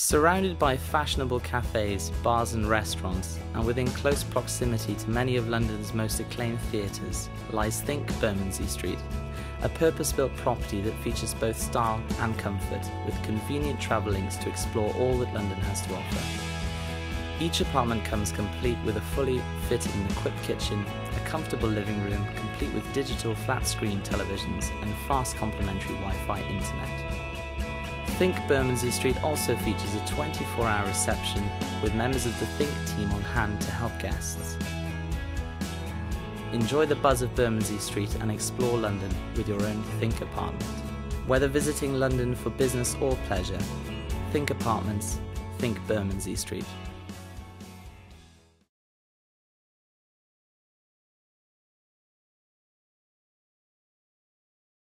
Surrounded by fashionable cafes, bars, and restaurants, and within close proximity to many of London's most acclaimed theatres, lies Think Bermondsey Street, a purpose built property that features both style and comfort, with convenient travel links to explore all that London has to offer. Each apartment comes complete with a fully fitted and equipped kitchen, a comfortable living room complete with digital flat screen televisions, and fast complimentary Wi Fi internet. Think Bermondsey Street also features a 24 hour reception with members of the Think team on hand to help guests. Enjoy the buzz of Bermondsey Street and explore London with your own Think apartment. Whether visiting London for business or pleasure, Think Apartments, Think Bermondsey Street.